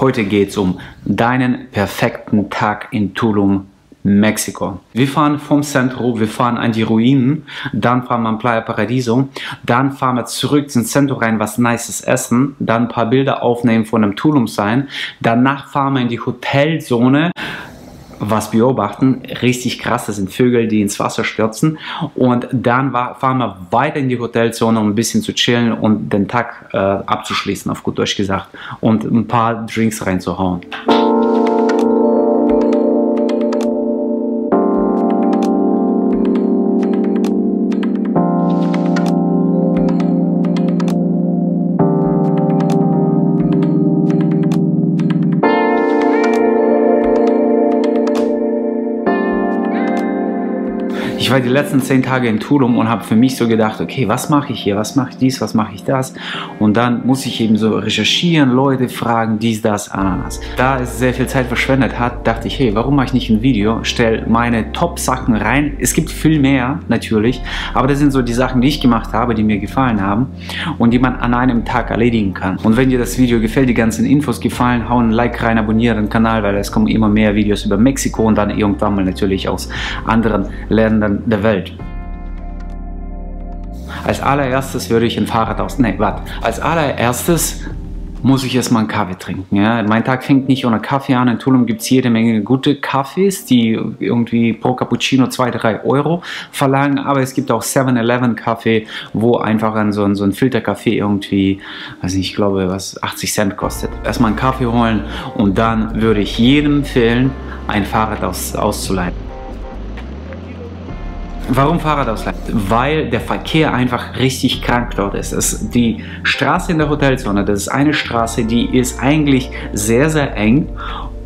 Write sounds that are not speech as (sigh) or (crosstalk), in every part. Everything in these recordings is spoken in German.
Heute geht es um deinen perfekten Tag in Tulum, Mexiko. Wir fahren vom Centro, wir fahren an die Ruinen, dann fahren wir an Playa Paradiso, dann fahren wir zurück ins Centro rein, was Nices essen, dann ein paar Bilder aufnehmen von dem Tulum sein, danach fahren wir in die Hotelzone, was beobachten. Richtig krass, das sind Vögel, die ins Wasser stürzen. Und dann fahren wir weiter in die Hotelzone, um ein bisschen zu chillen und den Tag äh, abzuschließen, auf gut Deutsch gesagt. Und ein paar Drinks reinzuhauen. Ich war die letzten zehn Tage in Tulum und habe für mich so gedacht, okay, was mache ich hier, was mache ich dies, was mache ich das? Und dann muss ich eben so recherchieren, Leute fragen, dies, das, Ananas. Da es sehr viel Zeit verschwendet hat, dachte ich, hey, warum mache ich nicht ein Video? Stell meine Top-Sachen rein. Es gibt viel mehr, natürlich, aber das sind so die Sachen, die ich gemacht habe, die mir gefallen haben und die man an einem Tag erledigen kann. Und wenn dir das Video gefällt, die ganzen Infos gefallen, hau ein Like rein, abonniere den Kanal, weil es kommen immer mehr Videos über Mexiko und dann irgendwann mal natürlich aus anderen Ländern der Welt. Als allererstes würde ich ein Fahrrad aus. Ne, warte. Als allererstes muss ich erstmal einen Kaffee trinken. Ja? Mein Tag fängt nicht ohne Kaffee an. In Tulum gibt es jede Menge gute Kaffees, die irgendwie pro Cappuccino 2, 3 Euro verlangen. Aber es gibt auch 7-Eleven Kaffee, wo einfach ein, so, ein, so ein Filterkaffee irgendwie, weiß nicht, ich glaube, was 80 Cent kostet. Erstmal einen Kaffee holen und dann würde ich jedem empfehlen, ein Fahrrad aus, auszuleihen. Warum Fahrradausleihen? Weil der Verkehr einfach richtig krank dort ist. Es, die Straße in der Hotelzone, das ist eine Straße, die ist eigentlich sehr, sehr eng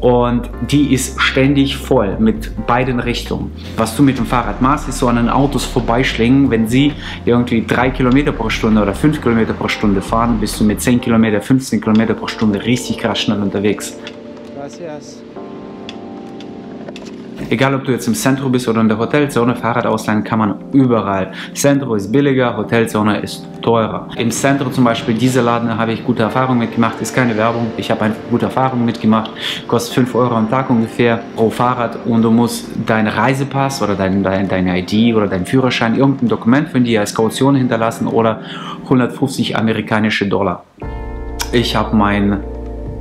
und die ist ständig voll mit beiden Richtungen. Was du mit dem Fahrrad machst, ist so an den Autos vorbeischlingen. Wenn sie irgendwie 3 Kilometer pro Stunde oder 5 Kilometer pro Stunde fahren, bist du mit 10 Kilometer, 15 Kilometer pro Stunde richtig krass schnell unterwegs. Gracias. Egal, ob du jetzt im Zentrum bist oder in der Hotelzone, Fahrrad ausleihen kann man überall. Zentrum ist billiger, Hotelzone ist teurer. Im Zentrum zum Beispiel, diese Laden habe ich gute Erfahrungen mitgemacht, ist keine Werbung, ich habe einfach gute Erfahrungen mitgemacht, kostet 5 Euro am Tag ungefähr pro Fahrrad und du musst deinen Reisepass oder dein, dein, deine ID oder deinen Führerschein, irgendein Dokument von dir als Kaution hinterlassen oder 150 amerikanische Dollar. Ich habe meinen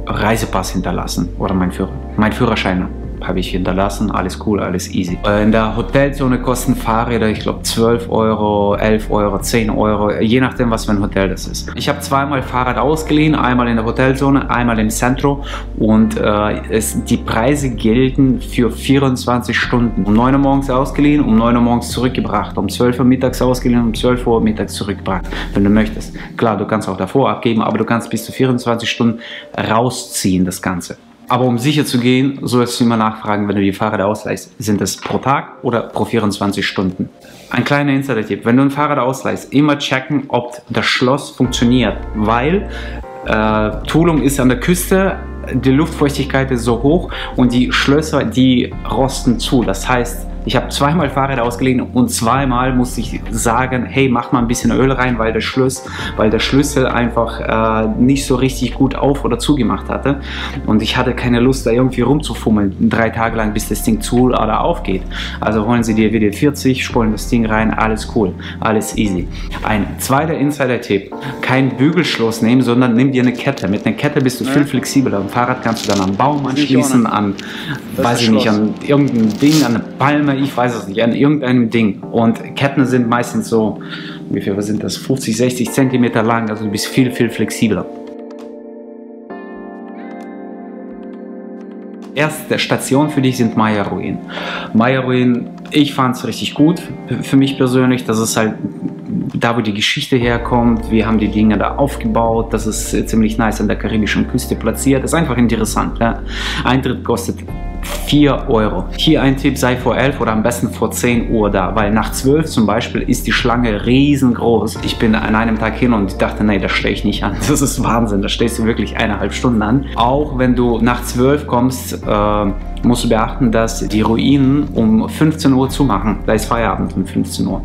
Reisepass hinterlassen oder mein, Führer, mein Führerschein habe ich hinterlassen, alles cool, alles easy. Äh, in der Hotelzone kosten Fahrräder, ich glaube 12 Euro, 11 Euro, 10 Euro, je nachdem, was für ein Hotel das ist. Ich habe zweimal Fahrrad ausgeliehen, einmal in der Hotelzone, einmal im Centro und äh, es, die Preise gelten für 24 Stunden. Um 9 Uhr morgens ausgeliehen, um 9 Uhr morgens zurückgebracht, um 12 Uhr mittags ausgeliehen, um 12 Uhr mittags zurückgebracht, wenn du möchtest. Klar, du kannst auch davor abgeben, aber du kannst bis zu 24 Stunden rausziehen, das Ganze. Aber um sicher zu gehen, solltest du immer nachfragen, wenn du die Fahrräder ausleihst. Sind es pro Tag oder pro 24 Stunden? Ein kleiner Insider-Tipp. Wenn du ein Fahrrad ausleihst, immer checken, ob das Schloss funktioniert. Weil äh, Tulum ist an der Küste, die Luftfeuchtigkeit ist so hoch und die Schlösser, die rosten zu. Das heißt, ich habe zweimal Fahrräder ausgeliehen und zweimal musste ich sagen, hey, mach mal ein bisschen Öl rein, weil der, Schlüssel, weil der Schlüssel einfach äh, nicht so richtig gut auf- oder zugemacht hatte. Und ich hatte keine Lust, da irgendwie rumzufummeln, drei Tage lang, bis das Ding zu oder aufgeht. Also holen Sie dir WD-40, spulen das Ding rein, alles cool, alles easy. Ein zweiter Insider-Tipp, kein Bügelschloss nehmen, sondern nimm dir eine Kette. Mit einer Kette bist du viel flexibler. Am Fahrrad kannst du dann am Baum anschließen, an, weiß ich nicht, an irgendein Ding, an eine Palme, ich weiß es nicht, an irgendeinem Ding. Und Ketten sind meistens so, viel was sind das, 50, 60 Zentimeter lang, also du bist viel, viel flexibler. Erste Station für dich sind Maya-Ruinen. Maya-Ruinen, ich fand es richtig gut, für mich persönlich. Das ist halt da, wo die Geschichte herkommt. Wir haben die Dinge da aufgebaut. Das ist ziemlich nice an der karibischen Küste platziert. Das ist einfach interessant. Ja. Eintritt kostet 4 Euro. Hier ein Tipp, sei vor 11 oder am besten vor 10 Uhr da, weil nach 12 zum Beispiel ist die Schlange riesengroß. Ich bin an einem Tag hin und dachte, nee, das stehe ich nicht an. Das ist Wahnsinn, da stehst du wirklich eineinhalb Stunden an. Auch wenn du nach 12 kommst, äh, musst du beachten, dass die Ruinen um 15 Uhr zumachen. Da ist Feierabend um 15 Uhr.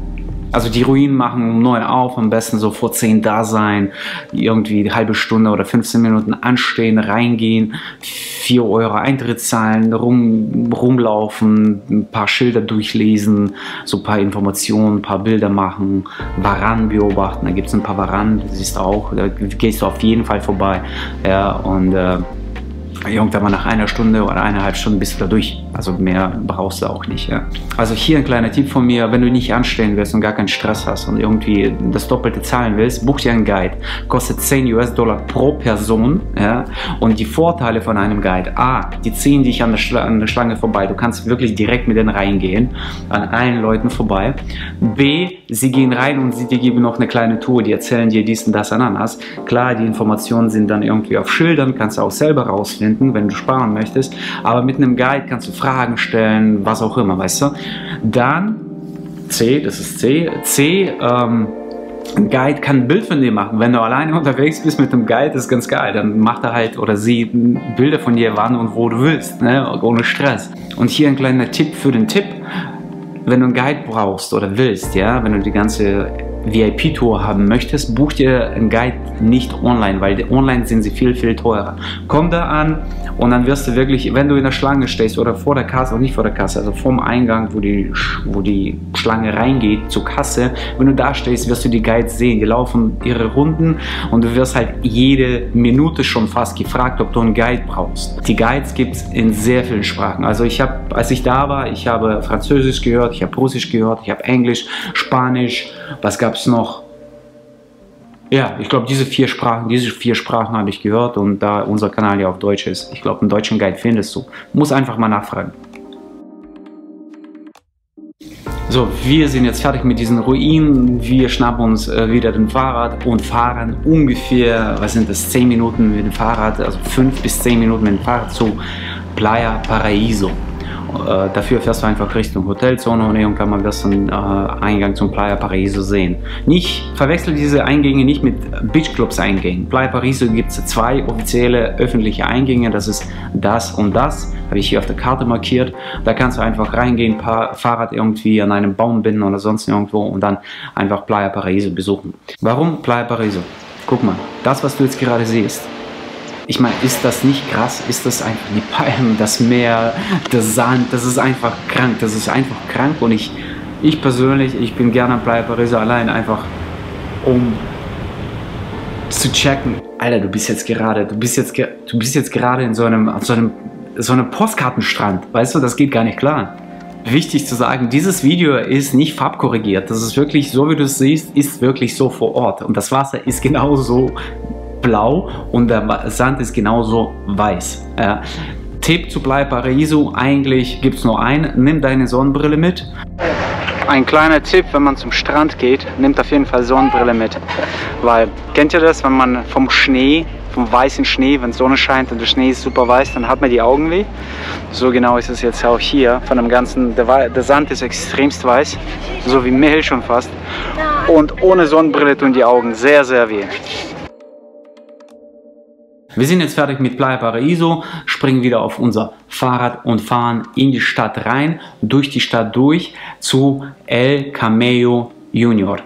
Also die Ruinen machen um 9 auf, am besten so vor 10 da sein, irgendwie eine halbe Stunde oder 15 Minuten anstehen, reingehen, 4 Euro Eintritt zahlen, rum, rumlaufen, ein paar Schilder durchlesen, so ein paar Informationen, ein paar Bilder machen, Varan beobachten, da gibt es ein paar Varan, siehst du auch, da gehst du auf jeden Fall vorbei. Ja, und äh, irgendwann mal nach einer Stunde oder eineinhalb Stunden bist du da durch. Also mehr brauchst du auch nicht. Ja. Also hier ein kleiner Tipp von mir, wenn du nicht anstellen willst und gar keinen Stress hast und irgendwie das Doppelte zahlen willst, buch dir einen Guide. Kostet 10 US-Dollar pro Person. Ja. Und die Vorteile von einem Guide, A, die ziehen dich an der, an der Schlange vorbei. Du kannst wirklich direkt mit denen reingehen, an allen Leuten vorbei. B, sie gehen rein und sie dir geben noch eine kleine Tour, die erzählen dir dies und das Ananas. Klar, die Informationen sind dann irgendwie auf Schildern, kannst du auch selber rausfinden finden, wenn du sparen möchtest. Aber mit einem Guide kannst du Fragen stellen, was auch immer, weißt du. Dann C, das ist C. C, ähm, ein Guide kann ein Bild von dir machen. Wenn du alleine (laughs) unterwegs bist mit einem Guide, ist ganz geil. Dann macht er halt oder sie Bilder von dir, wann und wo du willst, ne? ohne Stress. Und hier ein kleiner Tipp für den Tipp. Wenn du einen Guide brauchst oder willst, ja, wenn du die ganze VIP-Tour haben möchtest, buch dir einen Guide nicht online, weil online sind sie viel, viel teurer. Komm da an und dann wirst du wirklich, wenn du in der Schlange stehst oder vor der Kasse, auch nicht vor der Kasse, also vorm Eingang, wo die, wo die Schlange reingeht zur Kasse, wenn du da stehst, wirst du die Guides sehen. Die laufen ihre Runden und du wirst halt jede Minute schon fast gefragt, ob du einen Guide brauchst. Die Guides gibt es in sehr vielen Sprachen. Also ich habe, als ich da war, ich habe Französisch gehört, ich habe Russisch gehört, ich habe Englisch, Spanisch, was gab es noch? Ja, ich glaube, diese vier Sprachen, diese vier Sprachen habe ich gehört und da unser Kanal ja auf Deutsch ist, ich glaube, einen deutschen Guide findest du. Muss einfach mal nachfragen. So, wir sind jetzt fertig mit diesen Ruinen. Wir schnappen uns äh, wieder den Fahrrad und fahren ungefähr, was sind das, 10 Minuten mit dem Fahrrad, also 5 bis 10 Minuten mit dem Fahrrad zu Playa Paraíso. Äh, dafür fährst du einfach Richtung Hotelzone und irgendwann mal wirst du einen äh, Eingang zum Playa Paraiso sehen. Nicht, verwechsel diese Eingänge nicht mit Beachclubs Eingängen. Playa Paraiso gibt es zwei offizielle öffentliche Eingänge, das ist das und das, habe ich hier auf der Karte markiert. Da kannst du einfach reingehen, Fahrrad irgendwie an einem Baum binden oder sonst irgendwo und dann einfach Playa Paraiso besuchen. Warum Playa Paraiso? Guck mal, das was du jetzt gerade siehst, ich meine, ist das nicht krass? Ist das einfach die Palmen, das Meer, der Sand? Das ist einfach krank. Das ist einfach krank. Und ich, ich persönlich, ich bin gerne Playa Parisa allein, einfach um zu checken. Alter, du bist jetzt gerade, du bist jetzt, du bist jetzt gerade in so einem, so einem, so einem Postkartenstrand. Weißt du, das geht gar nicht klar. Wichtig zu sagen, dieses Video ist nicht farbkorrigiert. Das ist wirklich so, wie du es siehst, ist wirklich so vor Ort. Und das Wasser ist genauso blau und der Sand ist genauso weiß. Ja. Tipp zu Playa Paraiso, eigentlich gibt es nur einen, nimm deine Sonnenbrille mit. Ein kleiner Tipp, wenn man zum Strand geht, nimmt auf jeden Fall Sonnenbrille mit. Weil, kennt ihr das, wenn man vom Schnee, vom weißen Schnee, wenn Sonne scheint und der Schnee ist super weiß, dann hat man die Augen weh. So genau ist es jetzt auch hier. Von dem ganzen, der, der Sand ist extremst weiß, so wie Mehl schon fast. Und ohne Sonnenbrille tun die Augen sehr, sehr weh. Wir sind jetzt fertig mit Playa Paraíso, springen wieder auf unser Fahrrad und fahren in die Stadt rein, durch die Stadt durch zu El Cameo Junior.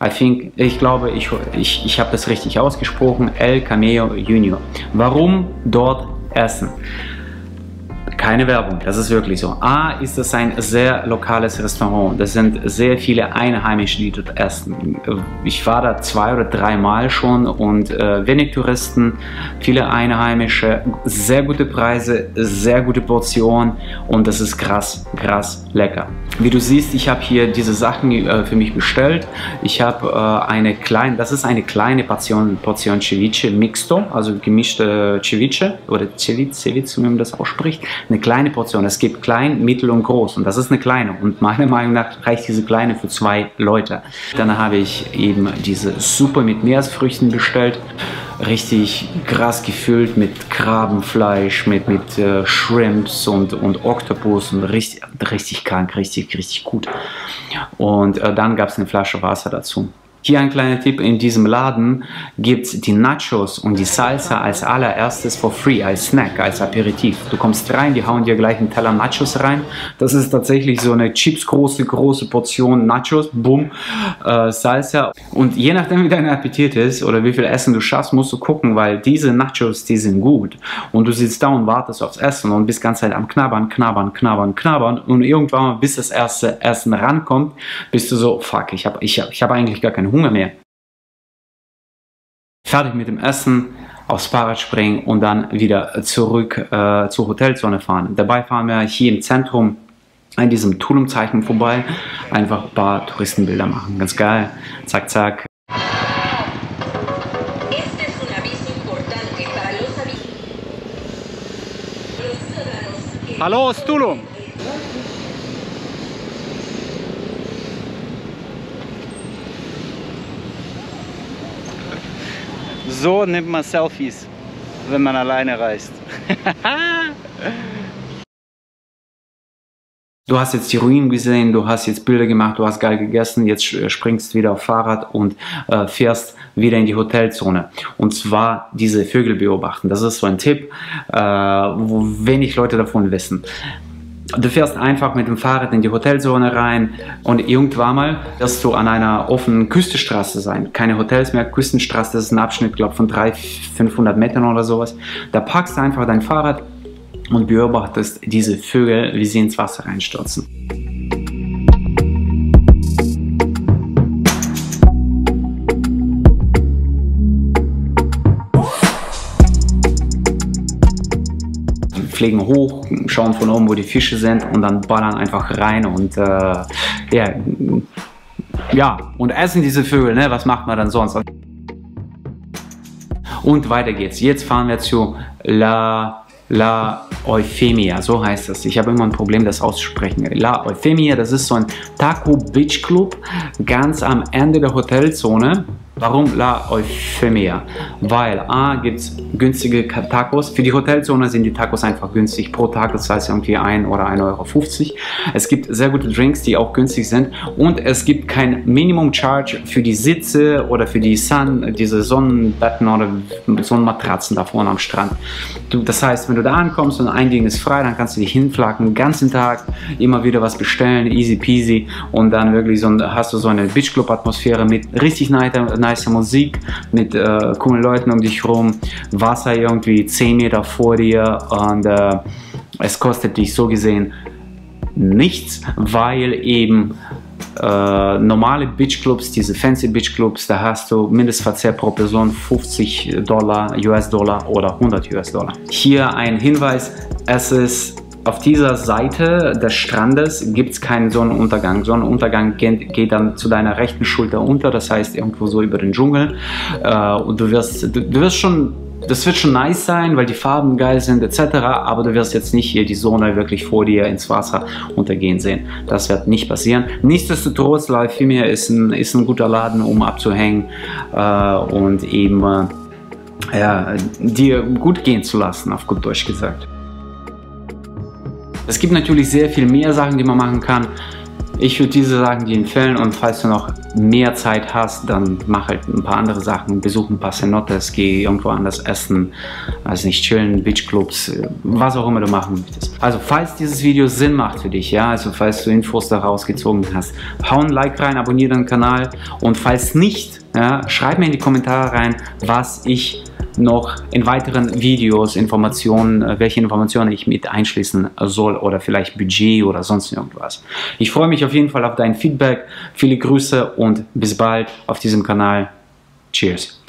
I think, ich glaube, ich, ich, ich habe das richtig ausgesprochen, El Cameo Junior. Warum dort essen? Keine Werbung, das ist wirklich so. A ist es ein sehr lokales Restaurant. Das sind sehr viele Einheimische, die dort essen. Ich war da zwei oder dreimal schon und äh, wenig Touristen, viele Einheimische, sehr gute Preise, sehr gute Portionen und das ist krass, krass lecker. Wie du siehst, ich habe hier diese Sachen äh, für mich bestellt. Ich habe äh, eine kleine, das ist eine kleine Portion, Portion Ceviche Mixto, also gemischte Ceviche oder Ceviche, wie man das ausspricht eine kleine Portion. Es gibt klein, mittel und groß und das ist eine kleine und meiner Meinung nach reicht diese kleine für zwei Leute. Dann habe ich eben diese Suppe mit Meeresfrüchten bestellt, richtig krass gefüllt mit Krabbenfleisch, mit, mit äh, Shrimps und, und Oktopus und richtig, richtig krank, richtig, richtig gut. Und äh, dann gab es eine Flasche Wasser dazu. Hier ein kleiner Tipp, in diesem Laden gibt es die Nachos und die Salsa als allererstes for free, als Snack, als Aperitif. Du kommst rein, die hauen dir gleich einen Teller Nachos rein. Das ist tatsächlich so eine chipsgroße, große Portion Nachos, bumm, äh, Salsa. Und je nachdem, wie dein Appetit ist oder wie viel Essen du schaffst, musst du gucken, weil diese Nachos, die sind gut. Und du sitzt da und wartest aufs Essen und bist ganz Zeit am Knabbern, Knabbern, Knabbern, Knabbern. Und irgendwann, bis das erste Essen rankommt, bist du so, fuck, ich habe ich hab, ich hab eigentlich gar Hunger mehr. Fertig mit dem Essen, aufs Fahrrad springen und dann wieder zurück äh, zur Hotelzone fahren. Dabei fahren wir hier im Zentrum an diesem Tulum-Zeichen vorbei, einfach ein paar Touristenbilder machen. Ganz geil. Zack, zack. Hallo aus Tulum. So nimmt man Selfies, wenn man alleine reist. (laughs) Du hast jetzt die Ruinen gesehen, du hast jetzt Bilder gemacht, du hast geil gegessen, jetzt springst wieder auf Fahrrad und äh, fährst wieder in die Hotelzone. Und zwar diese Vögel beobachten. Das ist so ein Tipp, äh, wo wenig Leute davon wissen. Du fährst einfach mit dem Fahrrad in die Hotelzone rein und irgendwann mal wirst du an einer offenen Küstenstraße sein. Keine Hotels mehr, Küstenstraße, das ist ein Abschnitt, glaube von 300, 500 Metern oder sowas. Da packst du einfach dein Fahrrad und beobachtest diese Vögel, wie sie ins Wasser reinstürzen. Fliegen hoch, schauen von oben, wo die Fische sind und dann ballern einfach rein und äh, ja, ja, und essen diese Vögel, ne? was macht man dann sonst? Und weiter geht's. Jetzt fahren wir zu La, La Euphemia, so heißt das. Ich habe immer ein Problem, das auszusprechen. La Euphemia, das ist so ein Taco Beach Club, ganz am Ende der Hotelzone. Warum La Euphemia? Weil A gibt es günstige Tacos. Für die Hotelzone sind die Tacos einfach günstig. Pro Taco zahlst du irgendwie 1 oder 1,50 Euro. Es gibt sehr gute Drinks, die auch günstig sind. Und es gibt kein Minimum Charge für die Sitze oder für die Sun, diese Sonnenbetten oder Sonnenmatratzen da vorne am Strand. Du, das heißt, wenn du da ankommst und ein Ding ist frei, dann kannst du dich hinflacken, den ganzen Tag immer wieder was bestellen, easy peasy. Und dann wirklich so hast du so eine Beachclub-Atmosphäre mit richtig nice nice Musik mit äh, coolen Leuten um dich rum, Wasser irgendwie 10 Meter vor dir und äh, es kostet dich so gesehen nichts, weil eben äh, normale Beachclubs, diese fancy Beachclubs, da hast du Mindestverzehr pro Person 50 Dollar, US-Dollar oder 100 US-Dollar. Hier ein Hinweis, es ist auf dieser Seite des Strandes gibt es keinen Sonnenuntergang. Sonnenuntergang geht, geht, dann zu deiner rechten Schulter unter, das heißt irgendwo so über den Dschungel. Äh, und du wirst, du, du wirst schon das wird schon nice sein, weil die Farben geil sind etc. Aber du wirst jetzt nicht hier die Sonne wirklich vor dir ins Wasser untergehen sehen. Das wird nicht passieren. Nichtsdestotrotz, La Euphemia ist ein, ist ein guter Laden, um abzuhängen äh, und eben äh, ja, dir gut gehen zu lassen, auf gut Deutsch gesagt. Es gibt natürlich sehr viel mehr Sachen, die man machen kann. Ich würde diese Sachen dir empfehlen und falls du noch mehr Zeit hast, dann mach halt ein paar andere Sachen, besuch ein paar Cenotes, geh irgendwo anders essen, also nicht chillen, Beachclubs, was auch immer du machen möchtest. Also falls dieses Video Sinn macht für dich, ja, also falls du Infos daraus gezogen hast, hau ein Like rein, abonniere den Kanal und falls nicht, ja, schreib mir in die Kommentare rein, was ich noch in weiteren Videos Informationen, äh, welche Informationen ich mit einschließen soll oder vielleicht Budget oder sonst irgendwas. Ich freue mich auf jeden Fall auf dein Feedback. Viele Grüße und bis bald auf diesem Kanal. Cheers.